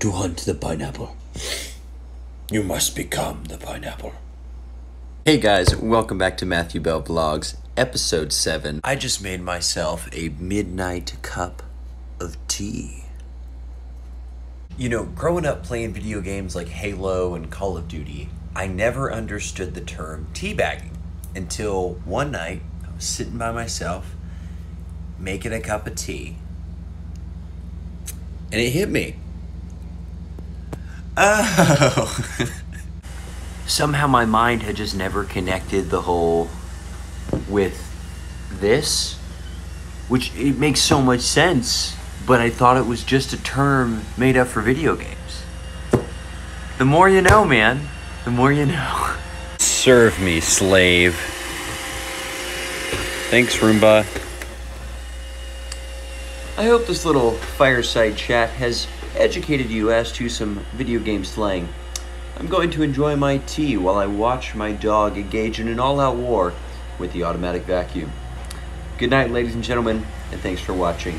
to hunt the pineapple. You must become the pineapple. Hey guys, welcome back to Matthew Bell Vlogs, episode 7. I just made myself a midnight cup of tea. You know, growing up playing video games like Halo and Call of Duty, I never understood the term teabagging until one night I was sitting by myself making a cup of tea and it hit me. Oh. Somehow my mind had just never connected the whole with this, which it makes so much sense, but I thought it was just a term made up for video games. The more you know, man, the more you know. Serve me, slave. Thanks, Roomba. I hope this little fireside chat has educated you as to some video game slang. I'm going to enjoy my tea while I watch my dog engage in an all-out war with the automatic vacuum. Good night, ladies and gentlemen, and thanks for watching.